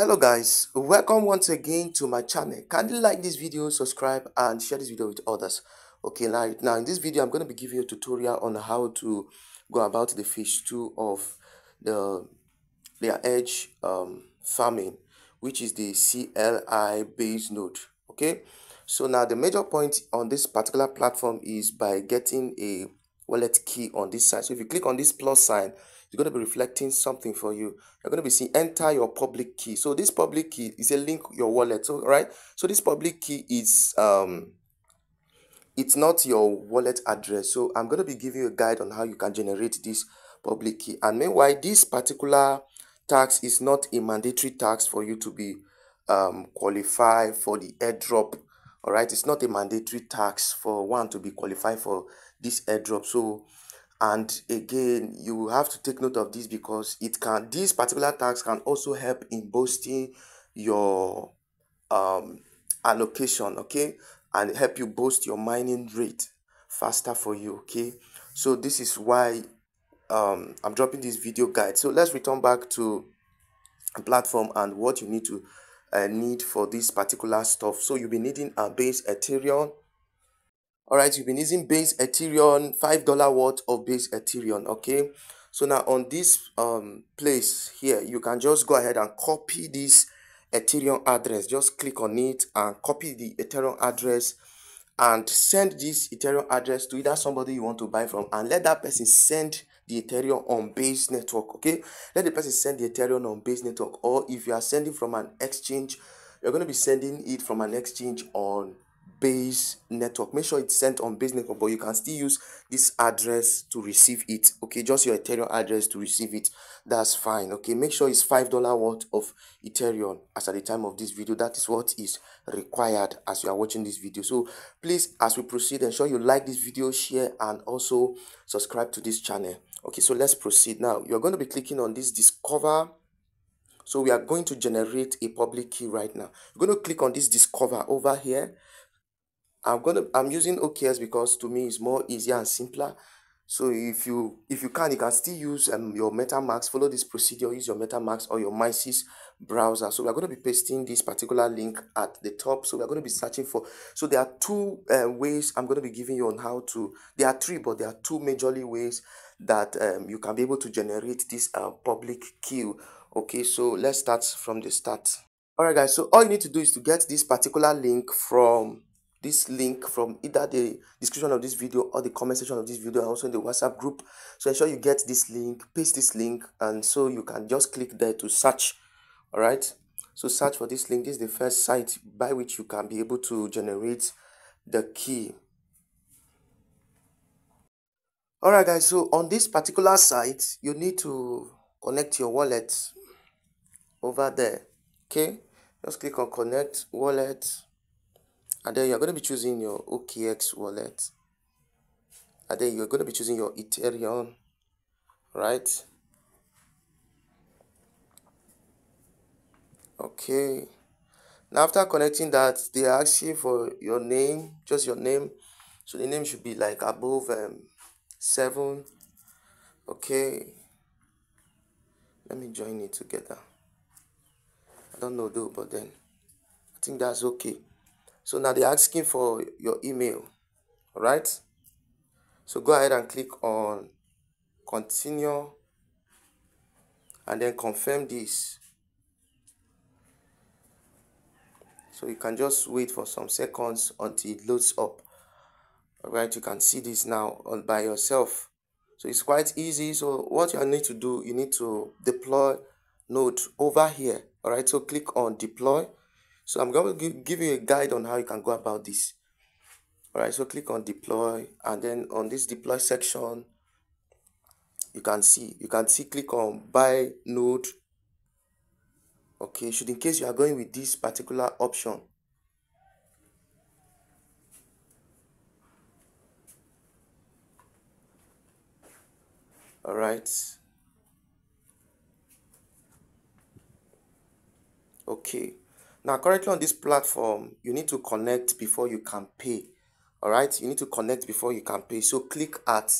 Hello guys, welcome once again to my channel. Kindly like this video, subscribe and share this video with others. Okay, now, now in this video I'm going to be giving you a tutorial on how to go about the phase 2 of the LayerEdge um, farming which is the CLI base node. Okay, so now the major point on this particular platform is by getting a wallet key on this side. So if you click on this plus sign, it's going to be reflecting something for you. You're going to be seeing enter your public key. So this public key is a link your wallet. So right. So this public key is um it's not your wallet address. So I'm going to be giving you a guide on how you can generate this public key. And meanwhile, this particular tax is not a mandatory tax for you to be um qualified for the airdrop all right it's not a mandatory tax for one to be qualified for this airdrop so and again you have to take note of this because it can this particular tax can also help in boosting your um allocation okay? And help you boost your mining rate faster for you okay? So this is why um i'm dropping this video guide. So let's return back to platform and what you need to uh, need for this particular stuff. So you'll be needing a base ethereum all right you've been using base ethereum five dollar worth of base ethereum okay? So now on this um place here you can just go ahead and copy this ethereum address. Just click on it and copy the ethereum address and send this ethereum address to either somebody you want to buy from and let that person send the ethereum on base network okay? Let the person send the ethereum on base network or if you are sending from an exchange you're going to be sending it from an exchange on base network. Make sure it's sent on base network but you can still use this address to receive it. Okay just your ethereum address to receive it. That's fine. Okay make sure it's five dollar worth of ethereum as at the time of this video. That is what is required as you are watching this video. So please as we proceed ensure you like this video share and also subscribe to this channel. Okay so let's proceed. Now you're going to be clicking on this discover. So we are going to generate a public key right now. You're going to click on this discover over here I'm gonna I'm using OKX because to me it's more easier and simpler. So if you if you can you can still use um, your MetaMask, follow this procedure, use your MetaMask or your Mises browser. So we're going to be pasting this particular link at the top. So we're going to be searching for. So there are two uh, ways I'm going to be giving you on how to. There are three, but there are two majorly ways that um, you can be able to generate this uh, public key. Okay, so let's start from the start. Alright, guys. So all you need to do is to get this particular link from this link from either the description of this video or the comment section of this video and also in the whatsapp group. So ensure you get this link paste this link and so you can just click there to search all right? So search for this link. This is the first site by which you can be able to generate the key. All right guys so on this particular site you need to connect your wallet over there okay? Just click on connect wallet and then you're going to be choosing your OKX wallet. And then you're going to be choosing your Ethereum right? Okay. Now after connecting that they ask you for your name just your name. So the name should be like above um, seven. Okay. Let me join it together. I don't know though but then I think that's okay so now they're asking for your email, all right? So go ahead and click on continue and then confirm this. So you can just wait for some seconds until it loads up. All right, you can see this now on by yourself. So it's quite easy. So what you need to do, you need to deploy node over here. All right, so click on deploy so I'm going to give you a guide on how you can go about this. All right, so click on deploy and then on this deploy section, you can see, you can see click on buy node. Okay, should in case you are going with this particular option. All right. Okay. Now, currently on this platform, you need to connect before you can pay. All right, you need to connect before you can pay. So click at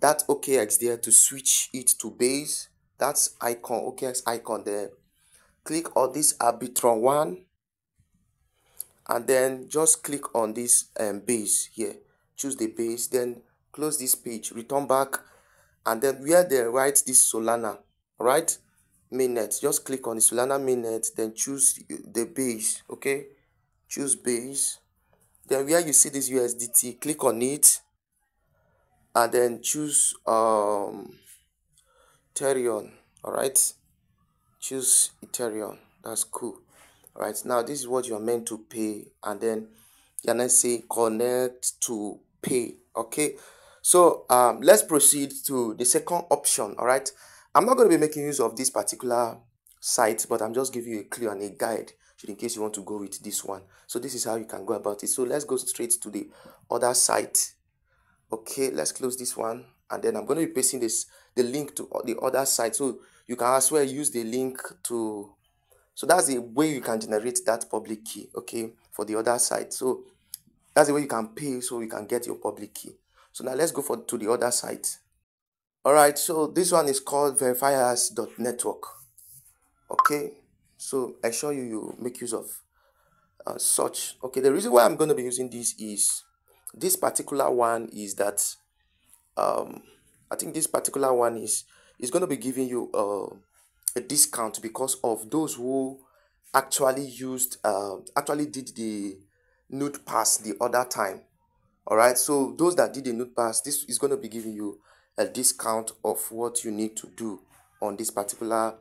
that OKX there to switch it to base. That's icon, OKX icon there. click on this Arbitrum One and then just click on this um, base here choose the base then close this page return back and then where they write this solana right mainnet just click on the solana mainnet then choose the base okay? Choose base. Then where you see this usdt click on it. And then choose um ethereum all right choose ethereum. That's cool. All right now this is what you're meant to pay. And then you're gonna say connect to pay okay? So um let's proceed to the second option all right i'm not going to be making use of this particular site but i'm just giving you a clue and a guide in case you want to go with this one. So this is how you can go about it. So let's go straight to the other site. Okay let's close this one and then i'm going to be pasting this the link to the other site. So you can as well use the link to so that's the way you can generate that public key okay for the other site. So that's the way you can pay so you can get your public key. So now let's go for to the other site all right so this one is called verifiers.network okay so i show you you make use of uh, such. Okay the reason why i'm going to be using this is this particular one is that um i think this particular one is is going to be giving you uh, a discount because of those who actually used uh, actually did the node pass the other time. All right so those that did the node pass this is going to be giving you a discount of what you need to do on this particular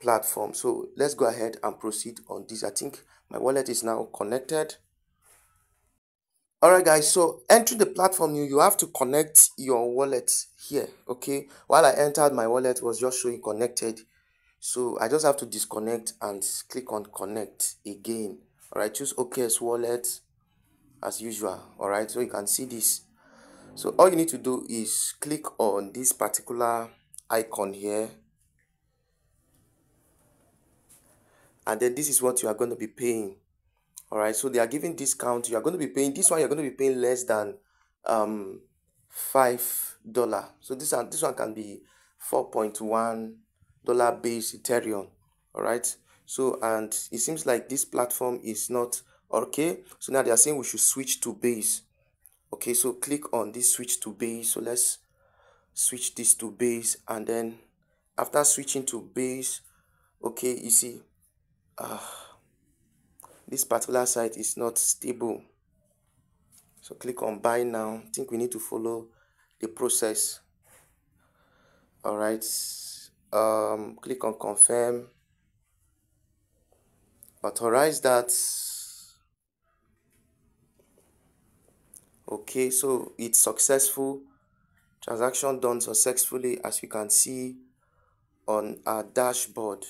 platform. So let's go ahead and proceed on this. I think my wallet is now connected. All right guys so entering the platform you you have to connect your wallet here okay? While i entered my wallet was just showing connected. So i just have to disconnect and click on connect again. All right choose OKX wallet as usual. All right so you can see this so all you need to do is click on this particular icon here. And then this is what you are going to be paying. All right so they are giving discount. You are going to be paying this one you're going to be paying less than um five dollar. So this one this one can be 4.1 dollar base ethereum. All right so and it seems like this platform is not okay. So now they are saying we should switch to base okay so click on this switch to base. So let's switch this to base and then after switching to base okay you see uh, this particular site is not stable. So click on buy now. I think we need to follow the process. All right um click on confirm. Authorize that okay so it's successful. Transaction done successfully as you can see on our dashboard.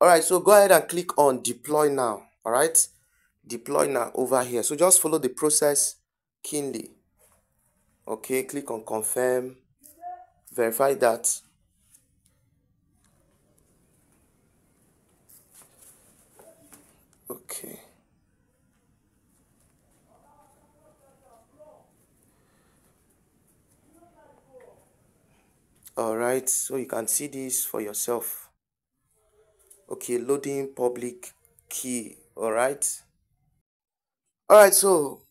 All right so go ahead and click on deploy now all right? Deploy now over here. So just follow the process keenly. Okay click on confirm. Verify that okay all right so you can see this for yourself. Okay loading public key all right? All right so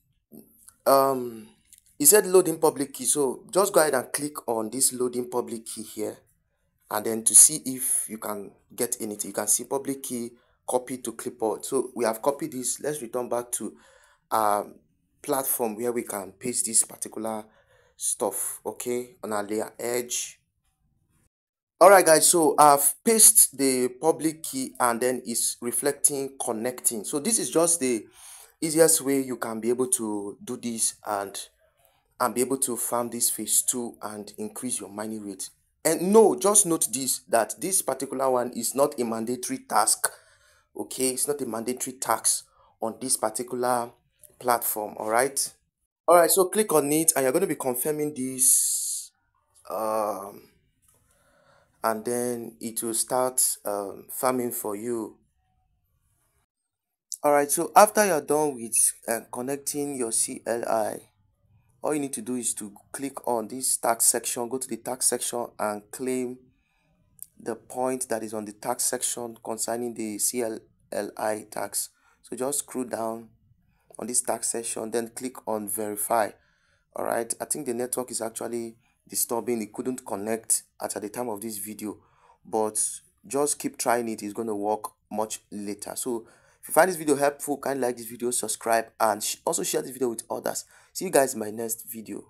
um he said loading public key. So just go ahead and click on this loading public key here and then to see if you can get anything. You can see public key copy to clipboard. So we have copied this. Let's return back to our platform where we can paste this particular stuff okay? On our layer edge all right guys so i've pasted the public key and then it's reflecting connecting. So this is just the easiest way you can be able to do this and and be able to farm this phase two and increase your mining rate. And no just note this that this particular one is not a mandatory task okay? It's not a mandatory tax on this particular platform all right? All right so click on it and you're going to be confirming this um and then it will start um, farming for you all right so after you're done with uh, connecting your cli all you need to do is to click on this tax section go to the tax section and claim the point that is on the tax section concerning the cli tax. So just scroll down on this tax section, then click on verify. All right, I think the network is actually disturbing. It couldn't connect at the time of this video, but just keep trying it. It's going to work much later. So if you find this video helpful, kindly like this video, subscribe, and also share this video with others. See you guys in my next video.